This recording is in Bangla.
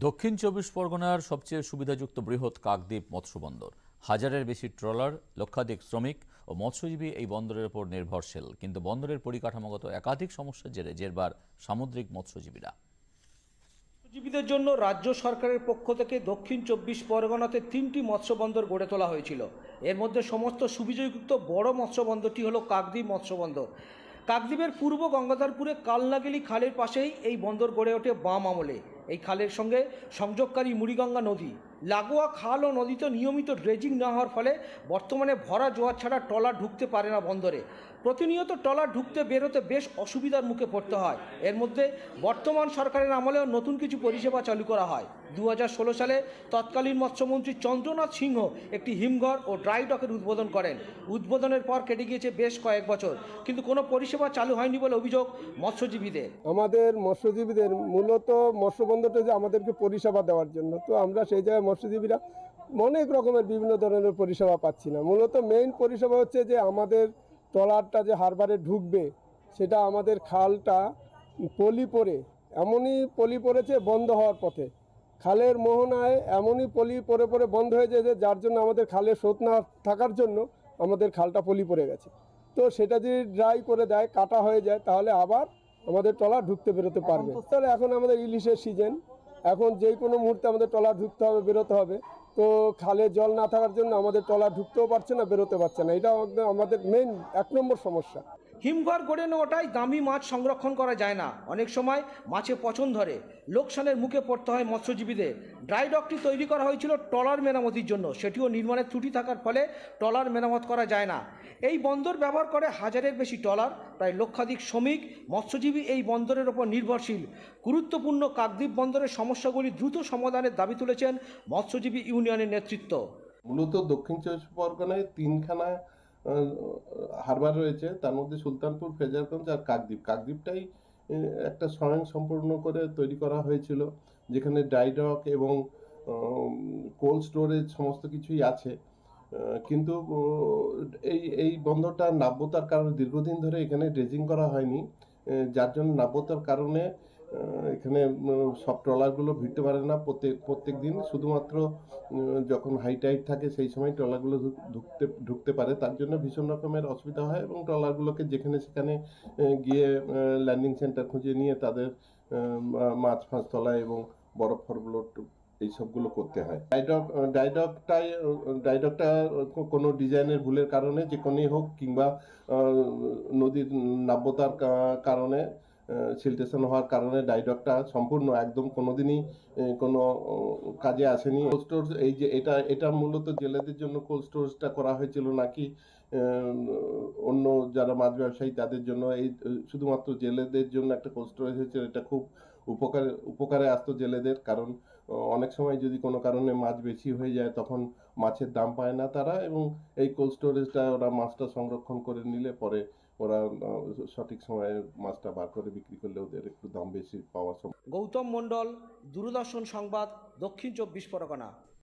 দক্ষিণ চব্বিশ পরগনার সবচেয়ে সুবিধাযুক্ত বৃহৎ কাকদ্বীপ মৎস্য বন্দর হাজারের বেশি ট্রলার, লক্ষাধিক শ্রমিক ও মৎস্যজীবী এই বন্দরের উপর নির্ভরশীল। কিন্তু বন্দরের পরিকাঠামোগত একাধিক সমস্যার জেরে জেরবার সামুদ্রিক মৎস্যজীবীরা। মৎস্যজীবীদের জন্য রাজ্য সরকারের পক্ষ থেকে দক্ষিণ চব্বিশ পরগনাতে তিনটি মৎস্যবন্দর গড়ে তোলা হয়েছিল। এর মধ্যে সমস্ত সুবিধাযুক্ত বড় মৎস্যবন্দরটি হলো কাকদ্বীপ মৎস্যবন্দর। কাকদ্বীপের পূর্ব গঙ্গাধরপুরে কালনাগেলি খালের পাশেই এই বন্দর গড়ে ওঠে বাম আমলে। এই খালের সঙ্গে সংযোগকারী মুড়িগঙ্গা নদী। লাগোয়া খাল ও নদীতে নিয়মিত ড্রেজিং না হওয়ার ফলে বর্তমানে ভরা জোয়ার ছাড়া ট্রলার ঢুকতে পারে না বন্দরে। প্রতিনিয়ত ট্রলার ঢুকতে বেরোতে বেশ অসুবিধার মুখে পড়তে হয়। এর মধ্যে বর্তমান সরকারের আমলেও নতুন কিছু পরিষেবা চালু করা হয়। দু হাজার ষোলো সালে তৎকালীন মৎস্যমন্ত্রী চন্দ্রনাথ সিংহ একটি হিমঘর ও ড্রাই ডকের উদ্বোধন করেন। উদ্বোধনের পর কেটে গিয়েছে বেশ কয়েক বছর, কিন্তু কোনো পরিষেবা চালু হয়নি বলে অভিযোগ মৎস্যজীবীদের। আমাদের মৎস্যজীবীদের মূলত মৎস্যবন্দরটা যে আমাদেরকে পরিষেবা দেওয়ার জন্য, তো আমরা সেই জায়গায় মৎস্যজীবীরা অনেক রকমের বিভিন্ন ধরনের পরিষেবা পাচ্ছি না। মূলত মেইন পরিষেবা হচ্ছে যে আমাদের ট্রলারটা যে হারবারে ঢুকবে সেটা আমাদের খালটা পলি পড়ে এমনই পলি পড়েছে বন্ধ হওয়ার পথে। খালের মোহনায় এমনই পলি পরে পরে বন্ধ হয়ে যায় যে যার জন্য আমাদের খালে স্রোত না থাকার জন্য আমাদের খালটা পলি পড়ে গেছে। তো সেটা যদি ড্রাই করে দেয় কাটা হয়ে যায় তাহলে আবার আমাদের ট্রলার ঢুকতে বেরোতে পারবে। তাহলে এখন আমাদের ইলিশের সিজন এখন যে কোনো মুহূর্তে আমাদের ট্রলার ঢুকতে হবে, বেরোতে হবে। তো খালে জল না থাকার জন্য আমাদের ট্রলার ঢুকতেও পারছে না, বেরোতে পারছে না। এটা আমাদের মেন এক নম্বর সমস্যা। হিমঘর গড়ে নেওয়াটাই দামি মাছ সংরক্ষণ করা যায় না। অনেক সময় মাছে পচন ধরে। লোকসানের মুখে পড়তে হয় মৎস্যজীবীদের। ড্রাই ডকটি তৈরি করা হয়েছিল ট্রলার মেরামতির জন্য। সেটিও নির্মাণের ত্রুটি থাকার ফলে ট্রলার মেরামত করা যায় না। এই বন্দর ব্যবহার করে হাজারের বেশি ট্রলার, প্রায় লক্ষাধিক শ্রমিক, মৎস্যজীবী এই বন্দরের ওপর নির্ভরশীল। গুরুত্বপূর্ণ কাকদ্বীপ বন্দরের সমস্যাগুলি দ্রুত সমাধানের দাবি তুলেছেন মৎস্যজীবী ইউনিয়নের নেতৃত্ব। মূলত দক্ষিণ চব্বিশ পরগনায় তিনখানা হারবার রয়েছে। তার মধ্যে সুলতানপুর, ফেজারগঞ্জ আর কাকদ্বীপ। কাকদ্বীপটাই একটা স্বয়ং সম্পূর্ণ করে তৈরি করা হয়েছিল, যেখানে ডাইডক এবং কোল্ড স্টোরেজ সমস্ত কিছুই আছে। কিন্তু এই এই বন্দরটা নাব্যতার কারণে দীর্ঘদিন ধরে এখানে ড্রেজিং করা হয়নি। যার জন্য নাব্যতার কারণে এখানে সব ট্রলারগুলো ভিড়তে পারে না প্রত্যেক প্রত্যেক দিন শুধুমাত্র যখন হাই টাইট থাকে সেই সময় ট্রলারগুলো ঢুকতে ঢুকতে পারে। তার জন্য ভীষণ রকমের অসুবিধা হয় এবং ট্রলারগুলোকে যেখানে সেখানে গিয়ে ল্যান্ডিং সেন্টার খুঁজে নিয়ে তাদের মাছ ফাঁস তোলা এবং বরফ ফরগুলো এইসবগুলো করতে হয়। ডাইডক ডাইডকটাই ডাইডকটা কোনো ডিজাইনের ভুলের কারণে যে কোনোই হোক কিংবা নদীর নাব্যতার কারণে সিলটেশন হওয়ার কারণে ডাইডকটা সম্পূর্ণ একদম কোনোদিনই কোনো কাজে আসেনি। কোল্ড স্টোর, এই যে এটা এটা মূলত জেলেদের জন্য কোল্ড স্টোরেজটা করা হয়েছিল নাকি অন্য যারা মাছ ব্যবসায়ী তাদের জন্য। এই শুধুমাত্র জেলেদের জন্য একটা কোল্ড স্টোরেজ হয়েছিল এটা খুব উপকারে উপকারে আসতো জেলেদের। কারণ অনেক সময় যদি কোনো কারণে মাছ বেশি হয়ে যায়, তখন মাছের দাম পায় না তারা এবং এই কোল্ড স্টোরেজটা ওরা মাছটা সংরক্ষণ করে নিলে পরে ওরা সঠিক সময়ে মাছটা বার করে বিক্রি করলে ওদের একটু দাম বেশি পাওয়া সম্ভব। গৌতম মণ্ডল, দূরদর্শন সংবাদ, দক্ষিণ চব্বিশ পরগনা।